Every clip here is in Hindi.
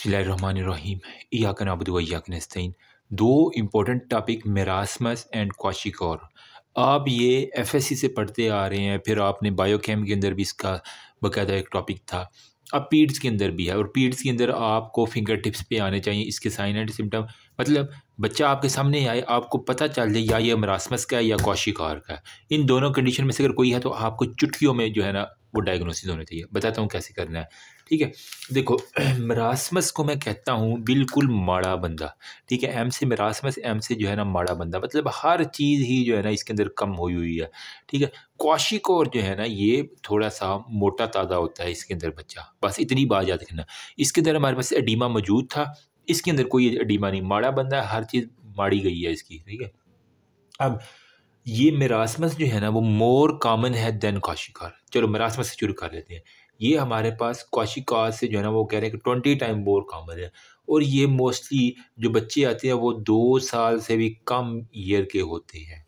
बसमीम याकन अबदुयाकन नस्तीन दो important topic marasmus and kwashiorkor आप ये एफएससी से पढ़ते आ रहे हैं, फिर आपने बायोकेम के अंदर भी इसका बकायदा एक टॉपिक था। अब पीड्स के अंदर भी है, और पीड्स के अंदर आपको फिंगर टिप्स पे आने चाहिए, इसके साइन एंड सिम्टम मतलब बच्चा आपके सामने आए, आपको पता चल जाए, या ये मरासमस का है, या कौशिकार का है। इन दोनों कंडीशन में से अगर कोई है तो आपको चुटकियों में जो है ना, वो डायग्नोसिस होना चाहिए। बताता हूँ कैसे करना है। ठीक है? देखो, मरासमस को मैं कहता हूँ, बिल्कुल माड़ा बंदा। ठीक है? एम से मरासमस एम से जो है ना माड़ा बंदा। मतलब हर चीज़ ही जो है ना इसके अंदर कम हुई हुई है। ठीक है? कौशिक और जो है ना, ये थोड़ा सा मोटा ताज़ा होता है इसके अंदर बच्चा। बस इतनी बात याद रखना। इसके अंदर हमारे पास एडीमा मौजूद था। इसके अंदर कोई एडीमा नहीं। माड़ा बंदा हर चीज़ माड़ी गई है इसकी। ठीक है? अब ये मेरासमस जो है ना, वो मोर कॉमन है देन कौशिकार चलो, मेरासमस से शुरू कर लेते हैं। ये हमारे पास कौशिकार से जो है ना, वो कह रहे हैं कि ट्वेंटी टाइम मोर कॉमन है। और ये मोस्टली जो बच्चे आते हैं, वो दो साल से भी कम ईयर के होते हैं।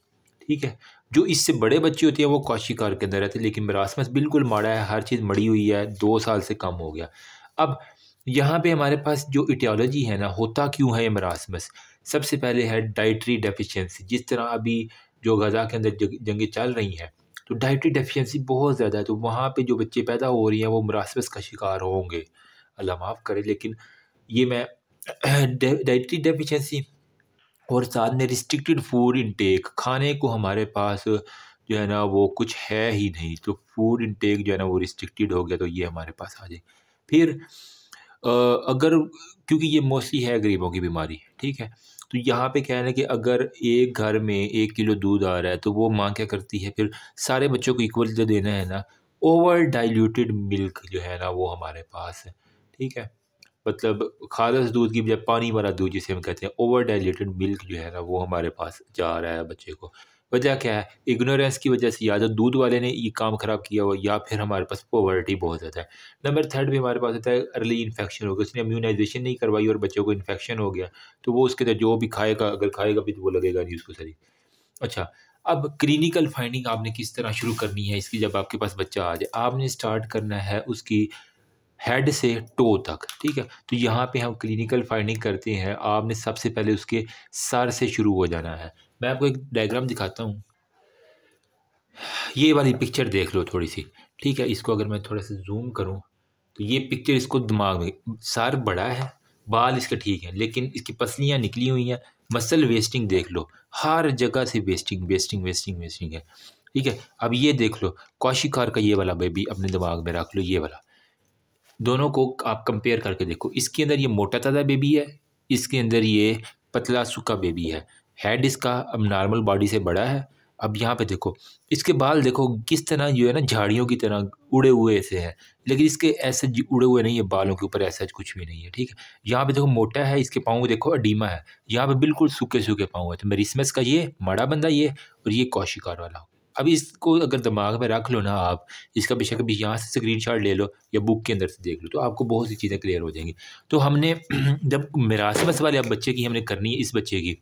ठीक है? जो इससे बड़े बच्चे होते हैं, वो कौशिकार के अंदर रहते हैं, लेकिन मेरासमस बिल्कुल माड़ा है, हर चीज़ मड़ी हुई है, दो साल से कम हो गया। अब यहाँ पे हमारे पास जो इटियोलॉजी है ना, होता क्यों है ये मरासमस? सबसे पहले है डाइट्री डेफिशिएंसी, जिस तरह अभी जो गज़ा के अंदर जंगें चल रही हैं। तो डाइट्री डेफिशिएंसी बहुत ज़्यादा है तो वहाँ पे जो बच्चे पैदा हो रही हैं, वो मुरासबस का शिकार होंगे। अल्लाह माफ़ करे, लेकिन ये मैं डाइट्री डेफिशिएंसी और साथ में रिस्ट्रिक्टेड फ़ूड इनटेक खाने को हमारे पास जो है ना, वो कुछ है ही नहीं तो फ़ूड इनटेक जो है ना, वो रिस्ट्रिक्टेड हो गया तो ये हमारे पास आ जाए फिर अगर, क्योंकि ये मोस्टली है गरीबों की बीमारी, ठीक है? तो यहाँ पे क्या है ना कि अगर एक घर में एक किलो दूध आ रहा है तो वो माँ क्या करती है, फिर सारे बच्चों को इक्वल जो देना है ना ओवर डाइल्यूटेड मिल्क जो है ना, वो हमारे पास है। ठीक है? मतलब खालस दूध की बजाय पानी वाला दूध जिसे हम कहते हैं ओवर डाइल्यूटेड मिल्क जो है ना, वो हमारे पास जा रहा है बच्चे को। वजह क्या है? इग्नोरेंस की वजह से या तो दूध वाले ने ये काम ख़राब किया हुआ या फिर हमारे पास पॉवर्टी बहुत ज़्यादा है। नंबर थर्ड भी हमारे पास होता है अर्ली इन्फेक्शन हो गया। उसने इम्यूनाइजेशन नहीं करवाई और बच्चों को इन्फेक्शन हो गया। तो वो उसके अंदर जो भी खाएगा, अगर खाएगा भी तो वो लगेगा नहीं उसको सही। अच्छा अब क्लिनिकल फाइंडिंग आपने किस तरह शुरू करनी है? इसकी जब आपके पास बच्चा आ जाए, आपने स्टार्ट करना है उसकी हेड से टो तक, ठीक है? तो यहाँ पे हम क्लिनिकल फाइंडिंग करते हैं। आपने सबसे पहले उसके सर से शुरू हो जाना है। मैं आपको एक डायग्राम दिखाता हूँ। ये वाली पिक्चर देख लो थोड़ी सी ठीक है? इसको अगर मैं थोड़ा सा जूम करूँ तो ये पिक्चर इसको दिमाग में, सार बड़ा है, बाल इसके ठीक हैं, लेकिन इसकी पसलियाँ निकली हुई हैं। मसल वेस्टिंग देख लो, हर जगह से वेस्टिंग वेस्टिंग वेस्टिंग वेस्टिंग है, ठीक है? अब ये देख लो कौशिकार का ये वाला बेबी अपने दिमाग में रख लो, ये वाला। दोनों को आप कंपेयर करके देखो, इसके अंदर ये मोटा ताज़ा बेबी है, इसके अंदर ये पतला सूखा बेबी है। हेड इसका अब नॉर्मल बॉडी से बड़ा है। अब यहाँ पे देखो, इसके बाल देखो किस तरह जो है ना झाड़ियों की तरह उड़े हुए ऐसे हैं, लेकिन इसके ऐसे उड़े हुए नहीं है, बालों के ऊपर ऐसा कुछ भी नहीं है, ठीक है? यहाँ पे देखो मोटा है, इसके पाँव देखो अडीमा है, यहाँ पे बिल्कुल सूखे सूखे पाँव है तो मेरिसमस का ये माड़ा बंदा ये और ये कौशिकार वाला अब इसको अगर दिमाग में रख लो ना आप, इसका बेशक अभी यहाँ से स्क्रीन ले लो या बुक के अंदर से देख लो तो आपको बहुत सी चीज़ें क्लियर हो जाएँगी। तो हमने जब मेरासमस वाले अब बच्चे की हमने करनी है इस बच्चे की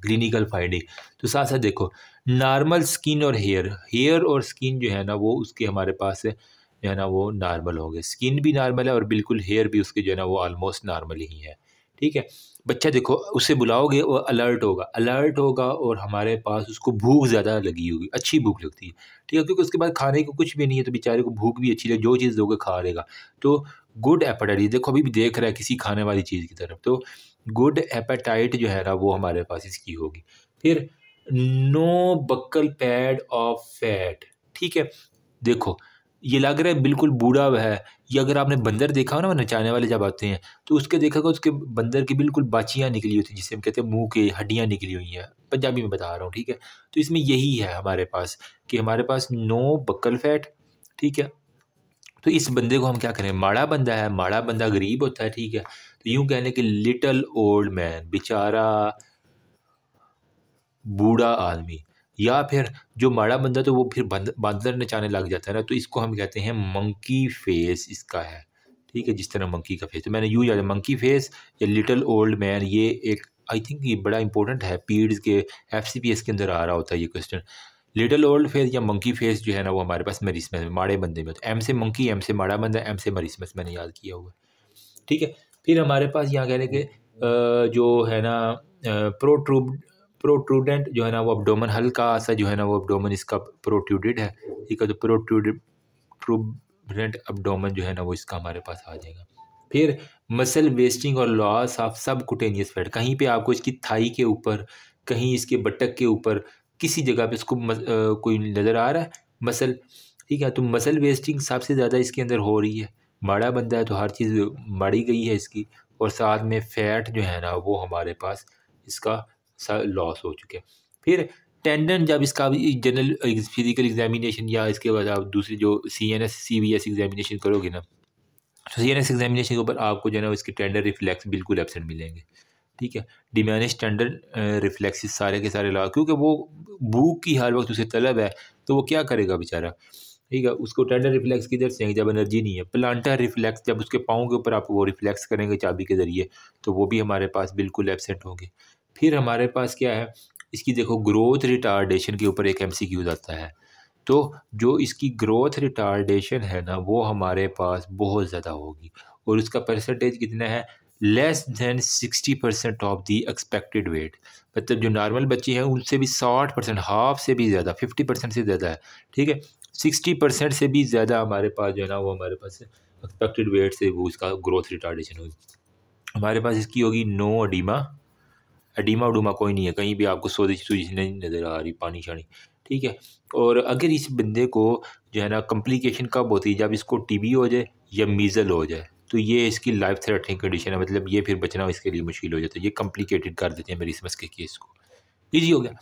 क्लिनिकल फाइंडिंग तो साथ साथ देखो नॉर्मल स्किन और हेयर हेयर और स्किन जो है ना, वो उसके हमारे पास जो है ना, वो नॉर्मल होंगे स्किन भी नॉर्मल है और बिल्कुल हेयर भी उसके जो है ना, वो ऑलमोस्ट नॉर्मल ही है। ठीक है? बच्चा देखो, उसे बुलाओगे, वो अलर्ट होगा। अलर्ट होगा और हमारे पास उसको भूख ज़्यादा लगी होगी, अच्छी भूख लगती है। ठीक है? क्योंकि उसके बाद खाने को कुछ भी नहीं है तो बेचारे को भूख भी अच्छी लगे, जो चीज़ दोगे खा लेगा। तो गुड एपेटाइट देखो, अभी भी देख रहा है किसी खाने वाली चीज़ की तरफ़। तो गुड एपेटाइट जो है ना, वो हमारे पास इसकी होगी। फिर no buccal pad of fat, ठीक है? देखो, ये लग रहा है बिल्कुल बूढ़ा हुआ है। ये अगर आपने बंदर देखा हो ना, वो नचाने वाले जब आते हैं तो उसके देखा होगा उसके बंदर की बिल्कुल बाचियाँ निकली होती हैं जिसे हम कहते हैं मुँह के हड्डियाँ निकली हुई हैं। पंजाबी में बता रहा हूँ, ठीक है? तो इसमें यही है हमारे पास कि हमारे पास नो बक्कल फैट, ठीक है? तो इस बंदे को हम क्या करें? माड़ा बंदा है, माड़ा बंदा गरीब होता है, ठीक है? यूँ कहने कि लिटल ओल्ड मैन, बेचारा बूढ़ा आदमी, या फिर जो माड़ा बंदा तो वो फिर बंदर नचाने लग जाता है ना तो इसको हम कहते हैं मंकी फेस इसका है। ठीक है, जिस तरह मंकी का फेस तो मैंने यूँ याद मंकी फेस या लिटल ओल्ड मैन, ये एक आई थिंक ये बड़ा इंपॉर्टेंट है पीड्स के एफ़ सी पी एस के अंदर आ रहा होता है ये क्वेश्चन लिटल ओल्ड फेस या मंकी फेस जो है ना, वो हमारे पास मरीसमस में, माड़े बंदे में तो एम से मंकी एम से माड़ा बंदा एम से मरीसमस मैंने याद किया हुआ ठीक है फिर हमारे पास यहाँ कह रहे कि जो है ना प्रोट्रूब प्रोट्रूडेंट जो है ना वो अपडोमन हल्का सा जो है ना वो अपडोमन इसका प्रोट्रूडेड है। ठीक है तो प्रोट्रूडेड ट्रूबरेंट अपडोमन जो है ना वो इसका हमारे पास आ जाएगा। फिर मसल वेस्टिंग और लॉस ऑफ़ सब कुटेनियस फैट कहीं पे आपको इसकी थाई के ऊपर कहीं इसके बटक के ऊपर किसी जगह पे इसको मस, आ, कोई नज़र आ रहा है? मसल ठीक है तो मसल वेस्टिंग सबसे ज़्यादा इसके अंदर हो रही है। माड़ा बंदा है तो हर चीज़ मड़ी गई है इसकी और साथ में फ़ैट जो है ना वो हमारे पास इसका लॉस हो चुके फिर टेंडन जब इसका जनरल फ़िज़िकल एग्जामिनेशन या इसके बाद आप दूसरी जो C N S C V S examination करोगे ना तो सी एन एस एग्जामिनेशन के ऊपर आपको जो है ना इसके टेंडर रिफ्लेक्स बिल्कुल एबसेंट मिलेंगे। ठीक है? डिमानिश टेंडर रिफ्लेक्स सारे के सारे ला, क्योंकि वो भूख की हर वक्त उसे तलब है तो वो क्या करेगा बेचारा? ठीक है, उसको टेंडर रिफ्लेक्स किधर से, जब एनर्जी नहीं है प्लांटर रिफ्लेक्स जब उसके पाँव के ऊपर आप वो रिफ्लेक्स करेंगे चाबी के ज़रिए तो वो भी हमारे पास बिल्कुल एबसेंट होंगे। फिर हमारे पास क्या है, इसकी देखो ग्रोथ रिटार्डेशन के ऊपर एक एम सी क्यूज आता है। तो जो इसकी ग्रोथ रिटार्डेशन है ना, वो हमारे पास बहुत ज़्यादा होगी, और उसका परसेंटेज कितना है less than sixty percent of the expected weight मतलब जो नॉर्मल बच्चे हैं, उनसे भी साठ परसेंट हाफ़ से भी ज़्यादा फिफ्टी परसेंट से ज़्यादा है, ठीक है? सिक्सटी परसेंट से भी ज़्यादा हमारे पास जो है ना, वो हमारे पास एक्सपेक्टेड वेट से वो उसका ग्रोथ रिटार्डेशन होगी हमारे पास इसकी होगी नो अडीमा अडीमा उडूमा कोई नहीं है, कहीं भी आपको सोजिश सूजिश नहीं नज़र आ रही, पानी शानी ठीक है? और अगर इस बंदे को जो है ना कम्प्लिकेशन कब होती है? जब इसको टीबी हो जाए या मीज़ल हो जाए तो ये इसकी लाइफ थ्रेटनिंग कंडीशन है। मतलब ये फिर बचना इसके लिए मुश्किल हो जाता है। ये कम्प्लिकेटेड कर देते हैं मेरी समझ के केस को। ईजी हो गया।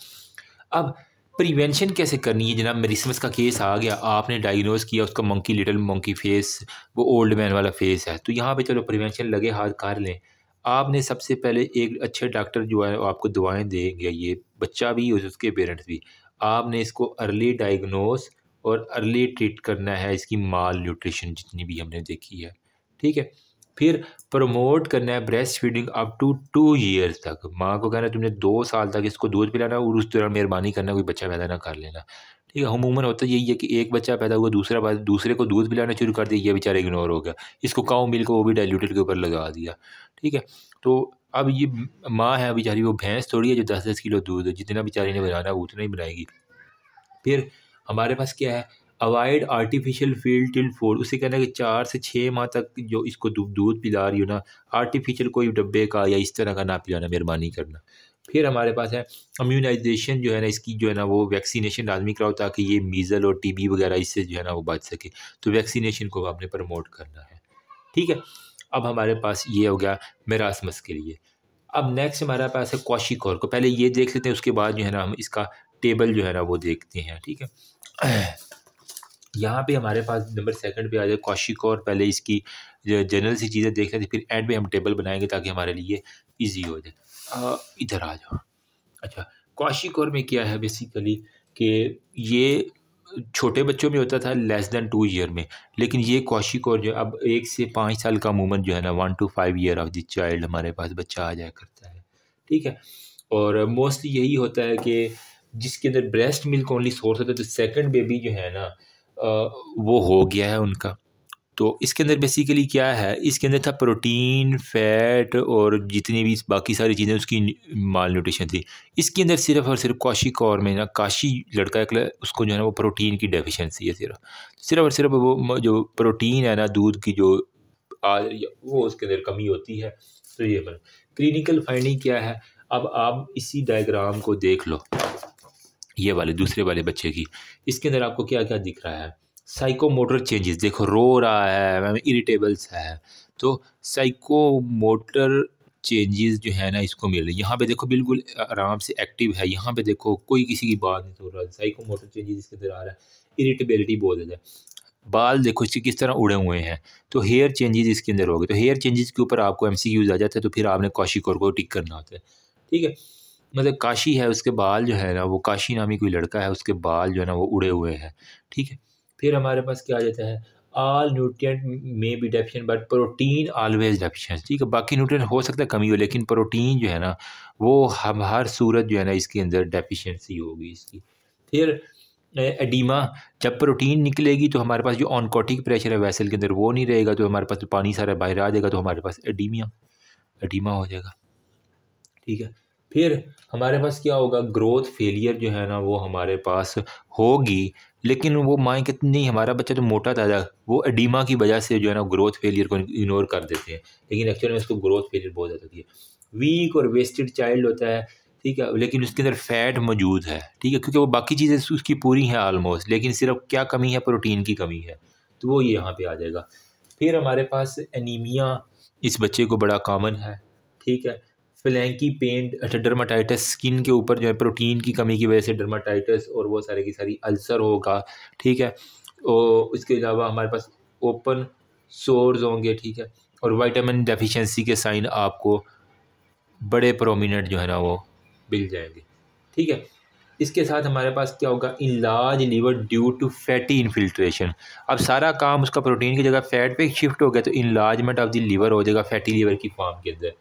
अब प्रिवेंशन कैसे करनी है? जनाब, मेरिसमस का केस आ गया। आपने डायग्नोज किया, उसका मंकी लिटल मंकी फेस वो ओल्ड मैन वाला फेस है। तो यहाँ पे चलो प्रिवेंशन लगे हाथ कर लें। आपने सबसे पहले एक अच्छे डॉक्टर जो है आपको दवाएँ देंगे। ये बच्चा भी और उसके पेरेंट्स भी। आपने इसको अर्ली डायग्नोस और अर्ली ट्रीट करना है, इसकी माल न्यूट्रिशन जितनी भी हमने देखी है। ठीक है? फिर प्रमोट करना है breast feeding up to two years तक। माँ को कहना है, तुमने दो साल तक इसको दूध पिलाना और उस दौरान मेहरबानी करना, कोई बच्चा पैदा ना कर लेना। ठीक है अमूमन होता यही है कि एक बच्चा पैदा हुआ, दूसरा दूसरे को दूध पिलाना शुरू कर दिया, ये बेचारा इग्नोर हो गया। इसको काउ मिल्क वो भी डायल्यूटेड के ऊपर लगा दिया। ठीक है तो अब ये माँ है बेचारी, वो भैंस थोड़ी है जो दस दस किलो दूध, जितना बेचारी ने बनाना, उतना ही बनाएगी। फिर हमारे पास क्या है? Avoid artificial feed till four उसे कहना है कि चार से छः माह तक जो इसको दूध पिला रही हो ना आर्टिफिशियल कोई डब्बे का या इस तरह का ना पिलाना, मेहरबानी करना। फिर हमारे पास है इम्यूनाइजेशन जो है ना, इसकी जो है ना वो वैक्सीनेशन आदमी कराओ ताकि ये मीज़ल और टीबी वगैरह इससे जो है ना वो बच सके। तो वैक्सीनेशन को आपने प्रमोट करना है। ठीक है? अब हमारे पास ये हो गया मेरासमस के लिए। अब नेक्स्ट हमारे पास है कौशिकोर को। पहले ये देख लेते हैं, उसके बाद जो है ना हम इसका टेबल जो है ना वो देखते हैं। ठीक है? यहाँ पे हमारे पास नंबर सेकंड पे आ जाए कौशिक और पहले इसकी जनरल सी चीज़ें देख लेते फिर एंड में हम टेबल बनाएँगे ताकि हमारे लिए इजी हो जाए। इधर आ जाओ। अच्छा कौशिकोर में क्या है बेसिकली कि ये छोटे बच्चों में होता था लेस देन टू ईयर में, लेकिन ये कौशिक और जो अब एक से पाँच साल का अमूमन जो है ना one to five year of the child हमारे पास बच्चा आ जाया करता है। ठीक है? और मोस्टली यही होता है कि जिसके अंदर ब्रेस्ट मिल्क ओनली सोर्स होता है तो सेकंड बेबी जो है ना वो हो गया है उनका। तो इसके अंदर बेसिकली क्या है इसके अंदर था प्रोटीन फैट और जितनी भी बाकी सारी चीज़ें उसकी माल न्यूट्रिशन थी। इसके अंदर सिर्फ़ और सिर्फ़ काशी कौर में ना काशी लड़का एक उसको जो है ना वो प्रोटीन की डेफिशिएंसी है सिर्फ़। सिर्फ़ और सिर्फ़ वो जो प्रोटीन है ना दूध की जो आ वो उसके अंदर कमी होती है। तो ये क्लिनिकल फाइंडिंग क्या है अब आप इसी डायग्राम को देख लो। ये वाले, दूसरे वाले बच्चे की। इसके अंदर आपको क्या क्या दिख रहा है? साइको मोटर चेंजेस देखो, रो रहा है इरिटेबल्स है। तो साइको मोटर चेंजेस जो है ना, इसको मिल रही है। यहाँ पे देखो, बिल्कुल आराम से एक्टिव है। यहाँ पे देखो, कोई किसी की बात नहीं हो रहा साइको मोटर चेंजेस इसके अंदर आ रहा है। इरिटेबिलिटी बहुत ज़्यादा बाल देखो, इसके किस तरह उड़े हुए हैं। तो हेयर चेंजेस इसके अंदर हो गए। तो हेयर चेंजेस के ऊपर आपको एम आ जाता है। तो फिर आपने कौशिक और को टिक करना होता है। ठीक है? मतलब काशी है, उसके बाल जो है ना, वो काशी नामी कोई लड़का है, उसके बाल जो है ना, वो उड़े हुए हैं, ठीक है? फिर हमारे पास क्या आ जाता है? आल न्यूट्रिएंट में be deficient but protein always deficient ठीक है? बाकी न्यूट्रिएंट हो सकता है कमी हो लेकिन प्रोटीन जो है ना, वो हम हर सूरत जो है ना, इसके अंदर डेफिशिएंसी होगी इसकी। फिर एडीमा जब प्रोटीन निकलेगी तो हमारे पास जो ऑनकोटिक प्रेशर है वैसल के अंदर वो नहीं रहेगा तो हमारे पास पानी सारा बाहर आ जाएगा तो हमारे पास एडीमिया एडीमा हो जाएगा, ठीक है? फिर हमारे पास क्या होगा? ग्रोथ फेलियर जो है ना, वो हमारे पास होगी। लेकिन वो माएँ कहती नहीं, हमारा बच्चा तो मोटा ताज़ा, वो एडीमा की वजह से जो है ना ग्रोथ फेलियर को इग्नोर कर देते हैं। लेकिन एक्चुअल में उसको ग्रोथ फेलियर बहुत ज़्यादा होती है। वीक और वेस्टेड चाइल्ड होता है, ठीक है? लेकिन उसके अंदर फैट मौजूद है, ठीक है? क्योंकि वो बाकी चीज़ें उसकी पूरी हैं आलमोस्ट लेकिन सिर्फ़ क्या कमी है? प्रोटीन की कमी है। तो वो यहाँ पर आ जाएगा। फिर हमारे पास एनीमिया इस बच्चे को बड़ा कॉमन है, ठीक है? फ्लैंकी पेंट अच्छा डर्माटाइटस स्किन के ऊपर जो है प्रोटीन की कमी की वजह से डर्माटाइटस और वो सारे की सारी अल्सर होगा, ठीक है? और उसके अलावा हमारे पास ओपन सोर्स होंगे, ठीक है? और वाइटामिन डेफिशिएंसी के साइन आपको बड़े प्रोमिनेंट जो है ना वो मिल जाएँगे, ठीक है? इसके साथ हमारे पास क्या होगा? Enlarged liver due to fatty infiltration अब सारा काम उसका प्रोटीन की जगह फैट पे शिफ्ट हो गया तो इनलार्जमेंट ऑफ़ द लीवर हो जाएगा फैटी लीवर की फॉर्म के अंदर।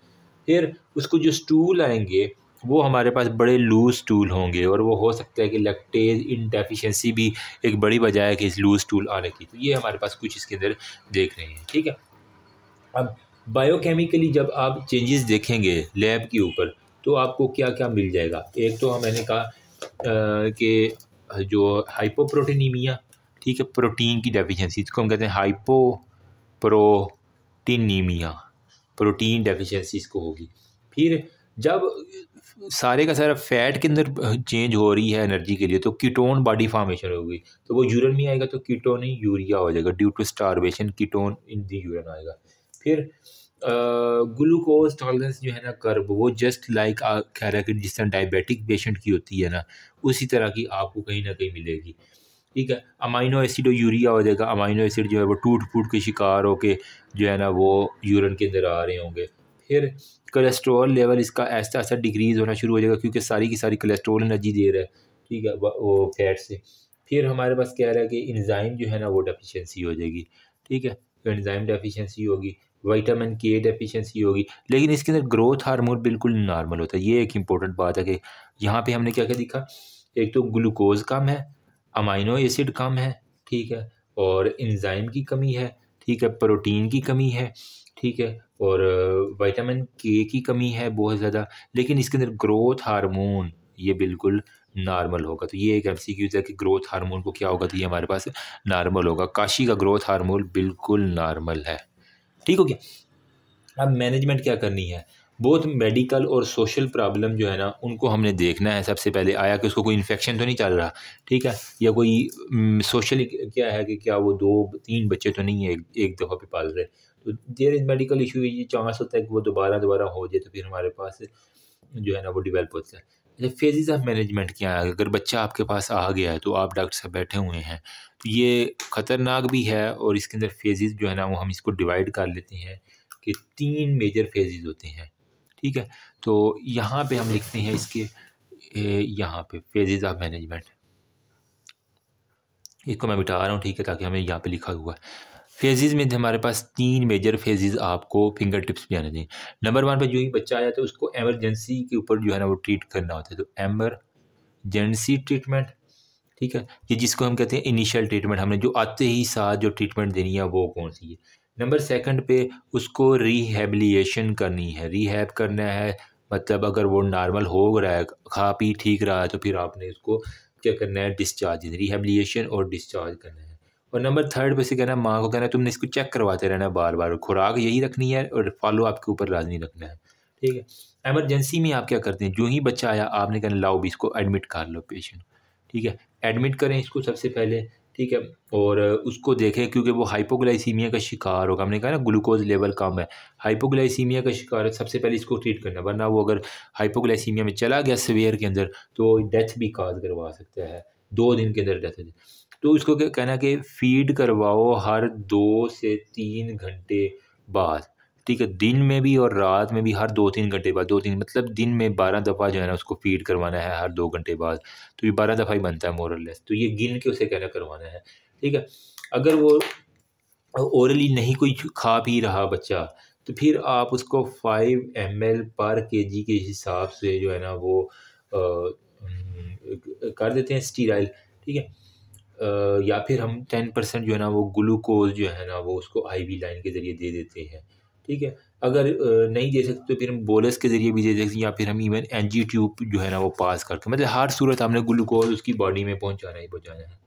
फिर उसको जो स्टूल आएँगे, वो हमारे पास बड़े लूज स्टूल होंगे और वो हो सकता है कि लैक्टेज इन डेफिशिएंसी भी एक बड़ी वजह है कि इस लूज स्टूल आने की। तो ये हमारे पास कुछ इसके अंदर देख रहे हैं, ठीक है? अब बायोकेमिकली जब आप चेंजेस देखेंगे लैब के ऊपर तो आपको क्या क्या मिल जाएगा? एक तो मैंने कहा कि जो हाइपोप्रोटीनीमिया ठीक है प्रोटीन की डेफिशिएंसी इसको हम कहते हैं हाइपो प्रोटीनीमिया प्रोटीन डेफिशिएंसी को होगी। फिर जब सारे का सारा फैट के अंदर चेंज हो रही है एनर्जी के लिए तो कीटोन बॉडी फॉर्मेशन होगी। तो वो यूरन में आएगा तो कीटोन ही यूरिया हो जाएगा, due to starvation ketone in the urine आएगा। फिर ग्लूकोज टॉलरेंस जो है ना, कर्ब, वो जस्ट लाइक कह रहा है कि जिस तरह डायबिटिक पेशेंट की होती है ना, उसी तरह की आपको कहीं ना कहीं मिलेगी। ठीक है अमाइनो एसिड और यूरिया हो जाएगा अमाइनो एसिड जो है वो टूट फूट के शिकार होके जो है ना वो यूरन के अंदर आ रहे होंगे। फिर कोलेस्ट्रॉल लेवल इसका ऐसा ऐसा डिक्रीज़ होना शुरू हो जाएगा क्योंकि सारी की सारी कोलेस्ट्रॉल एनर्जी दे रहा है। ठीक है, वो फैट से। फिर हमारे पास कह रहा है कि इंजाइम जो है ना वो डेफिशिएंसी हो जाएगी। ठीक है तो इंजाइम डेफिशिएंसी होगी विटामिन के डेफिशिएंसी होगी, लेकिन इसके अंदर ग्रोथ हार्मोन बिल्कुल नॉर्मल होता है। ये एक इम्पोर्टेंट बात है कि यहाँ पे हमने क्या क्या दिखा? एक तो ग्लूकोज कम है अमाइनो एसिड कम है, ठीक है, और इंजाइम की कमी है, ठीक है, प्रोटीन की कमी है, ठीक है, और विटामिन के की कमी है बहुत ज़्यादा, लेकिन इसके अंदर ग्रोथ हार्मोन, ये बिल्कुल नॉर्मल होगा। तो ये एक एम सी क्यूज है कि ग्रोथ हार्मोन को क्या होगा तो ये हमारे पास नॉर्मल होगा। काशी का ग्रोथ हार्मोन बिल्कुल नॉर्मल है। ठीक हो गया। अब मैनेजमेंट क्या करनी है? बहुत मेडिकल और सोशल प्रॉब्लम जो है ना उनको हमने देखना है सबसे पहले। आया कि उसको कोई इन्फेक्शन तो नहीं चल रहा ठीक है? या कोई सोशल क्या है कि क्या वो दो तीन बच्चे तो नहीं है एक, एक दफ़ा पे पाल रहे। तो देर इज़ मेडिकल इशू ये चांस होता है कि वो दोबारा दोबारा हो जाए तो फिर हमारे पास जो है ना वो डिवेल्प होता है। अच्छा फेजेस ऑफ़ मैनेजमेंट क्या है? अगर बच्चा आपके पास आ गया है तो आप डॉक्टर साहब बैठे हुए हैं तो ये ख़तरनाक भी है और इसके अंदर फेजेस जो है ना वो हम इसको डिवाइड कर लेते हैं कि तीन मेजर फेजेस होते हैं। ठीक है? तो यहाँ पे हम लिखते हैं इसके यहाँ पे फेजेस ऑफ़ मैनेजमेंट इसको मैं बिठा रहा हूँ, ठीक है, ताकि हमें यहाँ पे लिखा हुआ है। फेजेज़ में हमारे पास तीन मेजर फेजेज़ आपको फिंगर टिप्स में आने चाहिए नंबर वन पे जो ही बच्चा आ जाता है उसको एमरजेंसी के ऊपर जो है ना, वो ट्रीट करना होता है। तो एमरजेंसी ट्रीटमेंट ठीक है? ये जिसको हम कहते हैं इनिशियल ट्रीटमेंट हमने जो आते ही साथ जो ट्रीटमेंट देनी है, वो कौन सी है? नंबर सेकंड पे उसको रिहेबिलिएशन करनी है। रिहैब करना है मतलब अगर वो नॉर्मल हो रहा है, खा पी ठीक रहा है तो फिर आपने उसको क्या करना है? डिस्चार्ज रिहेबिलिएशन और डिस्चार्ज करना है। और नंबर थर्ड पे से कहना माँ को कहना तुमने इसको चेक करवाते रहना बार बार खुराक यही रखनी है और फॉलो आपके ऊपर लाजमी रखना है। ठीक है? एमरजेंसी में आप क्या करते हैं? जो ही बच्चा आया, आपने कहना, लाओ भी इसको एडमिट कर लो पेशेंट ठीक है? एडमिट करें इसको सबसे पहले। ठीक है? और उसको देखें क्योंकि वो हाइपोग्लाइसीमिया का शिकार होगा। हमने कहा ना ग्लूकोज लेवल कम है। हाइपोग्लाइसीमिया का शिकार है, सबसे पहले इसको ट्रीट करना वरना वो अगर हाइपोग्लाइसीमिया में चला गया सवेयर के अंदर तो डेथ भी काज करवा सकता है। दो दिन के अंदर डेथ तो उसको कहना कि फ़ीड करवाओ हर दो से तीन घंटे बाद। ठीक है दिन में भी और रात में भी हर दो तीन घंटे बाद दो तीन मतलब दिन में बारह दफ़ा जो है ना उसको फ़ीड करवाना है हर दो घंटे बाद। तो ये बारह दफ़ा ही बनता है मोरल लेस तो ये गिन के उसे कहना करवाना है ठीक है? अगर वो ओरली नहीं कोई खा पी रहा बच्चा तो फिर आप उसको फाइव एम एल पर के जी के हिसाब से जो है ना वो आ, कर देते हैं स्टीराइल ठीक है? या फिर हम टेन परसेंट जो है ना वो ग्लूकोज जो है ना वो उसको आईवी लाइन के ज़रिए दे देते हैं। ठीक है? अगर नहीं दे सकते तो फिर हम बोलस के ज़रिए भी दे सकते हैं या फिर हम इवन एन जी ट्यूब जो है ना वो पास करके मतलब हर सूरत हमने ग्लूकोज उसकी बॉडी में पहुँचाना ही पहुँचाना है।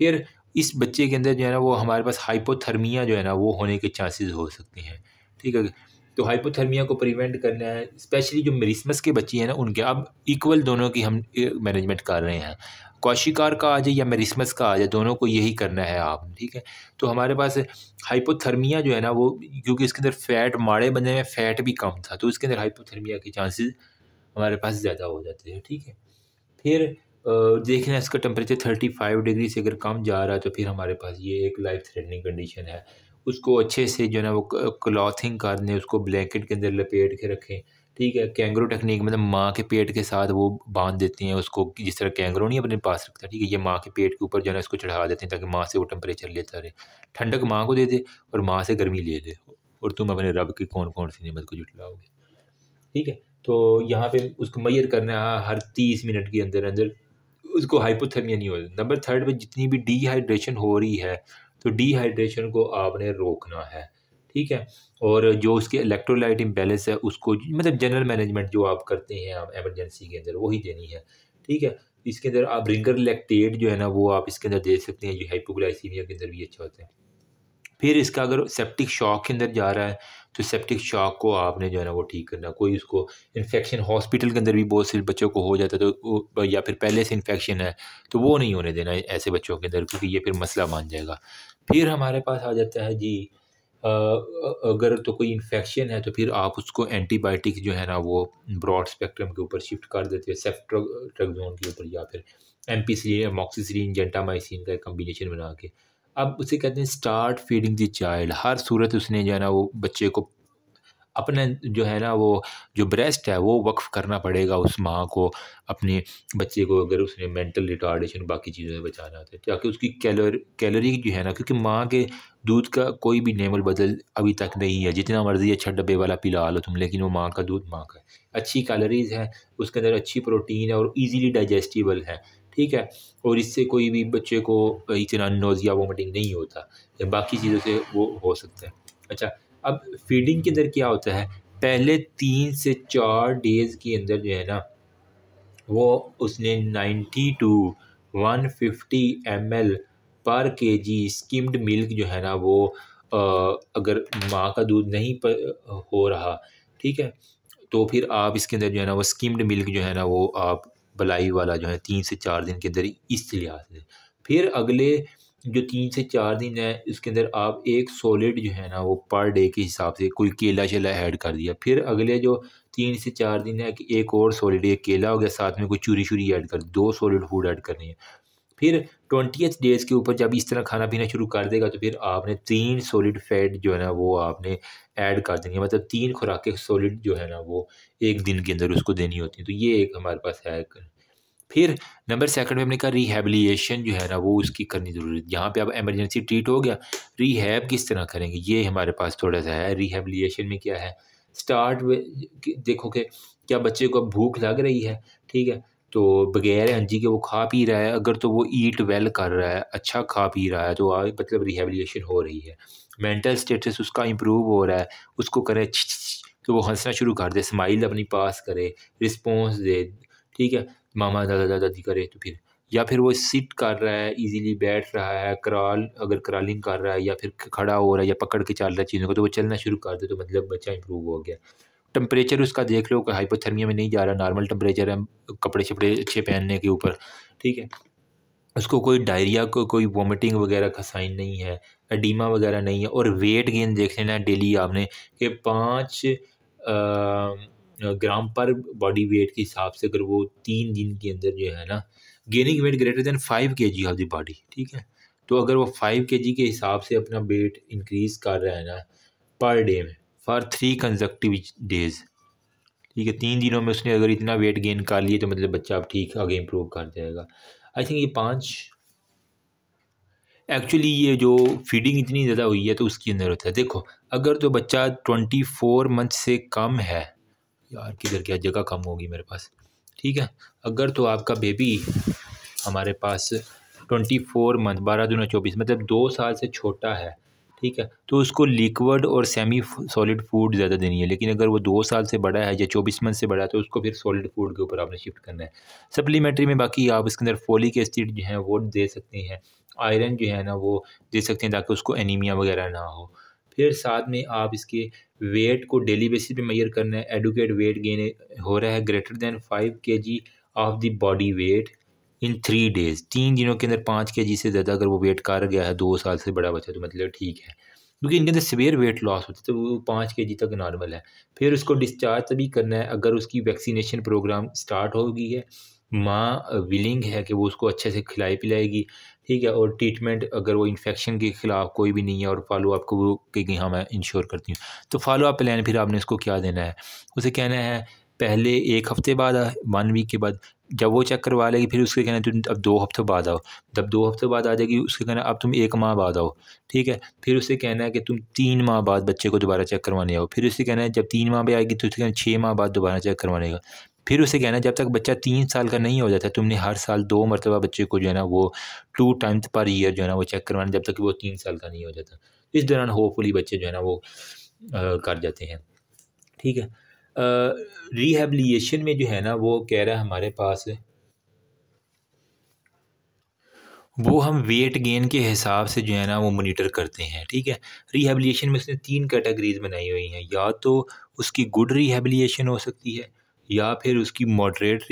फिर इस बच्चे के अंदर जो है ना वो हमारे पास हाइपोथर्मिया जो है ना वो होने के चांसेस हो सकते हैं। ठीक है? तो हाइपोथर्मिया को प्रिवेंट करना है स्पेशली जो मेरिस्मस के बच्चे हैं ना, उनके, अब इक्वल दोनों की हम मैनेजमेंट कर रहे हैं। कौशिकार का आ जाए या मेरिस्मस का आ जाए, दोनों को यही करना है आप, ठीक है? तो हमारे पास हाइपोथर्मिया जो है ना, वो, क्योंकि इसके अंदर फैट माड़े बने में फ़ैट भी कम था तो इसके अंदर हाइपोथर्मिया के चांसेस हमारे पास ज़्यादा हो जाते हैं, ठीक है? फिर देखना इसका टेम्परेचर थर्टी फाइव डिग्री से अगर कम जा रहा है तो फिर हमारे पास ये एक लाइफ थ्रेटनिंग कंडीशन है। उसको अच्छे से जो है ना वो क्लॉथिंग कर दें उसको ब्लैंकेट के अंदर लपेट के रखें। ठीक है? कैंगरो टेक्निक मतलब माँ के पेट के साथ वो बाँध देती हैं उसको, जिस तरह कैंगरो नहीं अपने पास रखता, ठीक है? ये माँ के पेट के ऊपर जो है ना इसको चढ़ा देते हैं ताकि माँ से वो टेम्परेचर लेता रहे। ठंडक माँ को दे दे और माँ से गर्मी ले दे। और तुम अपने रब की कौन कौन सी नियमत को जुटलाओगे? ठीक है? तो यहाँ पे उसको मैयर करना है हर तीस मिनट के अंदर अंदर उसको हाइपोथर्मिया नहीं हो नंबर थर्ड पे जितनी भी डिहाइड्रेशन हो रही है तो डिहाइड्रेशन को आपने रोकना है, ठीक है? और जो उसके इलेक्ट्रोलाइट इम्बेलेंस है, उसको मतलब जनरल मैनेजमेंट जो आप करते हैं आप एमरजेंसी के अंदर, वही देनी है, ठीक है? इसके अंदर आप रिंगर लैक्टेट जो है ना, वो आप इसके अंदर दे सकते हैं जो हाइपोग्लाइसीमिया के अंदर भी अच्छा होता है। फिर इसका अगर सेप्टिक शॉक के अंदर जा रहा है तो सेप्टिक शॉक को आपने जो है ना वो ठीक करना, कोई उसको इन्फेक्शन हॉस्पिटल के अंदर भी बहुत से बच्चों को हो जाता है तो या फिर पहले से इन्फेक्शन है तो वो नहीं होने देना ऐसे बच्चों के अंदर, क्योंकि ये फिर मसला बन जाएगा। फिर हमारे पास आ जाता है जी अगर तो कोई इन्फेक्शन है तो फिर आप उसको एंटीबायोटिक जो है ना वो ब्रॉड स्पेक्ट्रम के ऊपर शिफ्ट कर देते हैं सेफ्ट्रोन के ऊपर या फिर एम्पीसिलिन मॉक्सीसिलिन जेंटामाइसिन का कम्बिनेशन बना के। अब उसे कहते हैं स्टार्ट फीडिंग द चाइल्ड हर सूरत उसने जो है ना वो बच्चे को अपने जो है ना वो, जो ब्रेस्ट है वो वक्फ करना पड़ेगा उस माँ को, अपने बच्चे को अगर उसने मेंटल रिटार्डेशन बाकी चीज़ों से बचाना है, ताकि उसकी कैलोर कैलोरी जो है ना, क्योंकि माँ के दूध का कोई भी नेमल बदल अभी तक नहीं है। जितना मर्ज़ी अच्छा डब्बे वाला पिला लो तुम, लेकिन वो माँ का दूध माँ का अच्छी कैलोरीज है, उसके अंदर अच्छी प्रोटीन है और ईजीली डाइजेस्टिबल है। ठीक है? और इससे कोई भी बच्चे को इतना नोजिया वोमिटिंग नहीं होता। बाकी चीज़ों से वो हो सकता है। अच्छा अब फीडिंग के अंदर क्या होता है? पहले तीन से चार डेज़ के अंदर जो है ना वो उसने ninety two one fifty M per K G skimmed milk जो है ना वो आ, अगर माँ का दूध नहीं पर हो रहा ठीक है? तो फिर आप इसके अंदर जो है ना वो स्किम्ड मिल्क जो है ना वो आप बलाई वाला जो है तीन से चार दिन के अंदर इस लिहाज से फिर अगले जो तीन से चार दिन है उसके अंदर आप एक सॉलिड जो है ना वो पर डे के हिसाब से कोई केला शेला ऐड कर दिया। फिर अगले जो तीन से चार दिन है कि एक और सॉलिड एक केला हो गया, साथ में कोई चूरी चूरी ऐड कर, दो सॉलिड फ़ूड ऐड करनी है। फिर ट्वेंटी डेज़ के ऊपर जब इस तरह खाना पीना शुरू कर देगा तो फिर आपने तीन सॉलिड फैट जो है ना, वो आपने ऐड कर देनी है। मतलब तीन खुराकें सॉलिड जो है ना, वो एक दिन के अंदर उसको देनी होती है। तो ये एक हमारे पास है। फिर नंबर सेकंड में हमने कहा रिहेबिलिएशन जो है ना, वो उसकी करनी ज़रूरी है। जहाँ पे अब एमरजेंसी ट्रीट हो गया। रिहैब किस तरह करेंगे? ये हमारे पास थोड़ा सा है। रिहेबिलिएशन में क्या है? स्टार्ट देखो कि क्या बच्चे को भूख लग रही है, ठीक है? तो बगैर अंजी के वो खा पी रहा है, अगर तो वो ईट वेल कर रहा है अच्छा खा पी रहा है तो मतलब रिहेबिलिएशन हो रही है। मेंटल स्टेटस उसका इम्प्रूव हो रहा है, उसको करे तो वो हंसना शुरू कर दे स्माइल अपनी पास करे रिस्पॉन्स दे, ठीक है? मामा, दादा दादी करे तो फिर। या फिर वो सिट कर रहा है इजीली बैठ रहा है क्रॉल अगर क्रॉलिंग कर रहा है, या फिर खड़ा हो रहा है, या पकड़ के चल रहा है चीज़ों को तो वो चलना शुरू कर दे तो मतलब बच्चा इंप्रूव हो गया। टेम्परेचर उसका देख लो कि हाइपोथर्मिया में नहीं जा रहा नॉर्मल टेम्परेचर है, कपड़े शपड़े अच्छे पहनने के ऊपर, ठीक है? उसको कोई डायरिया को कोई वॉमिटिंग वगैरह का साइन नहीं है एडीमा वगैरह नहीं है, और वेट गेन देख लेना डेली आपने कि पाँच ग्राम पर बॉडी वेट के हिसाब से अगर वो तीन दिन के अंदर जो है ना gaining weight greater than five K G of the body ठीक है? तो अगर वो फाइव के जी के हिसाब से अपना वेट इंक्रीज़ कर रहा है ना पर डे में फॉर थ्री कंजक्टिव डेज़। ठीक है, तीन दिनों में उसने अगर इतना वेट गेन कर लिया तो मतलब बच्चा अब ठीक आगे इम्प्रूव कर जाएगा। आई थिंक ये पाँच एक्चुअली ये जो फीडिंग इतनी ज़्यादा हुई है तो उसके होता है। देखो, अगर तो बच्चा ट्वेंटी फोर मंथ से कम है, यार किधर क्या जगह कम होगी मेरे पास। ठीक है, अगर तो आपका बेबी हमारे पास ट्वेंटी फोर मंथ बारह दूना चौबीस मतलब दो साल से छोटा है ठीक है? तो उसको लिक्विड और सेमी सॉलिड फ़ूड ज़्यादा देनी है। लेकिन अगर वो दो साल से बड़ा है या चौबीस मंथ से बड़ा है तो उसको फिर सॉलिड फ़ूड के ऊपर आपने शिफ्ट करना है। सप्लीमेंट्री में बाकी आप इसके अंदर फोलिक एसिड जो है, वो दे सकते हैं। आयरन जो है ना, वो दे सकते हैं ताकि उसको एनीमिया वगैरह ना हो। फिर साथ में आप इसके वेट को डेली बेसिस पे मैयर करना है। एडुकेट वेट गेन हो रहा है। Greater than five K G of the body weight in three days तीन दिनों के अंदर पाँच के जी से ज़्यादा अगर वो वेट कर गया है, दो साल से बड़ा बच्चा तो मतलब ठीक है। क्योंकि इनके अंदर सवेयर वेट लॉस होता है तो वो पाँच के जी तक नॉर्मल है। फिर उसको डिस्चार्ज तभी करना है, अगर उसकी वैक्सीनेशन प्रोग्राम स्टार्ट हो गई है, माँ विलिंग है कि वो उसको अच्छे से खिलाई पिलाएगी, ठीक है, और ट्रीटमेंट अगर वो इन्फेक्शन के ख़िलाफ़ कोई भी नहीं है, और फॉलो आपको वो कि हाँ मैं इंश्योर करती हूँ। तो फॉलो अप प्लान फिर आपने उसको क्या देना है? उसे कहना है पहले एक हफ़्ते बाद वन वीक के बाद, जब वो चेक करवा लेगी, फिर उसके कहना, तुम अब दो हफ़्ते बाद आओ। जब दो हफ़्ते बाद आ जाएगी, उसके कहना, अब तुम एक माह बाद आओ। ठीक है? फिर उसे कहना है कि, तुम तीन माह बाद बच्चे को दोबारा चेक करवाने आओ। फिर उसे कहना है, जब तीन माह पे आएगी तो उसके कहना छः माह बाद दोबारा चेक करवाने का फिर उसे कहना जब तक बच्चा तीन साल का नहीं हो जाता, तुमने हर साल दो मरतबा बच्चे को जो है ना, वो टू टाइम्स पर ईयर जो है ना, वो चेक करवाना जब तक वो तीन साल का नहीं हो जाता। इस दौरान होपफुली बच्चे जो है ना, वो कर जाते हैं। ठीक है? रिहेबलीशन में जो है ना, वो कह रहा है हमारे पास। वो हम वेट गेन के हिसाब से जो है ना, वो मोनीटर करते हैं, ठीक है? रिहेबलीशन में उसने तीन कैटेगरीज बनाई हुई हैं, या तो उसकी गुड रिहेबलीशन हो सकती है, या फिर उसकी मॉडरेट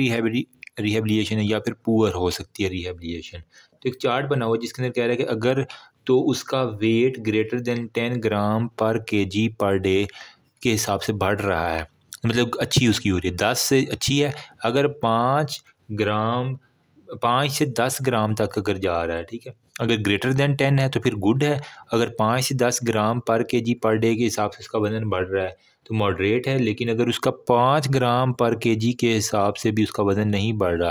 रिहेबलीशन है, या फिर पुअर हो सकती है रिहेबलीशन तो एक चार्ट बना हुआ जिसके अंदर कह रहा है कि अगर तो उसका weight greater than ten gram per K G per day के हिसाब से बढ़ रहा है मतलब अच्छी उसकी हो रही है। दस से अच्छी है। अगर पाँच ग्राम, पाँच से दस ग्राम तक अगर जा रहा है, ठीक है? अगर ग्रेटर देन टेन है तो फिर गुड है। अगर पाँच से दस ग्राम पर के जी पर डे के हिसाब से उसका वज़न बढ़ रहा है तो मॉडरेट है, लेकिन अगर उसका पाँच ग्राम पर के जी के हिसाब से भी उसका वज़न नहीं बढ़ रहा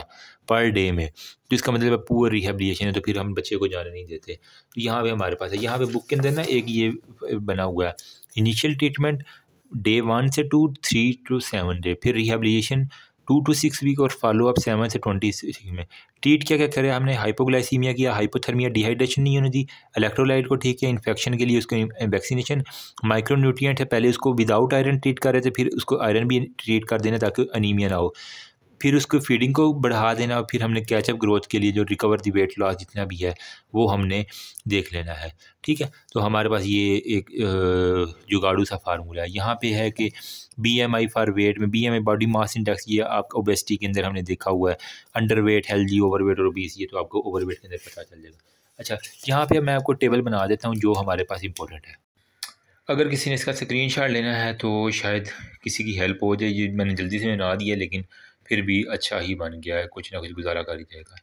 पर डे में तो इसका मतलब है पुअर रिहेबलीशन है तो फिर हम बच्चे को जाने नहीं देते। तो यहाँ पे हमारे पास है। यहाँ पे बुक के अंदर ना एक ये बना हुआ है। इनिशियल ट्रीटमेंट डे वन से to three to seven day फिर rehabilitation two to six week और फॉलो अप सेवन से ट्वेंटी सिक्स में। ट्रीट क्या क्या करें हमने? हाइपोग्लाइसीमिया किया हाइपोथर्मिया डिहाइड्रेशन नहीं होने दी। इलेक्ट्रोलाइट को ठीक किया इन्फेक्शन के लिए उसको वैक्सीनेशन माइक्रो न्यूट्रिएंट है, पहले उसको विदाउट आयरन ट्रीट कर रहे थे, फिर उसको आयरन भी ट्रीट कर देना ताकि अनीमिया ना हो। फिर उसको फीडिंग को बढ़ा देना और फिर हमने कैचअप ग्रोथ के लिए जो रिकवर दी वेट लॉस जितना भी है, वो हमने देख लेना है। ठीक है? तो हमारे पास ये एक जुगाड़ू सा फार्मूला है। यहाँ पे है कि B M I for weight में B M I body mass index ये आपका ओबेसिटी के अंदर हमने देखा हुआ है। Under weight healthy over weight और ओबीस ये तो आपको ओवर वेट के अंदर पता चल जाएगा। अच्छा यहाँ पर मैं आपको टेबल बना देता हूँ जो हमारे पास इंपॉर्टेंट है। अगर किसी ने इसका स्क्रीन शॉट लेना है तो शायद किसी की हेल्प हो जाए। ये मैंने जल्दी से बना दिया, लेकिन फिर भी अच्छा ही बन गया है कुछ ना कुछ गुजारा कर ही जाएगा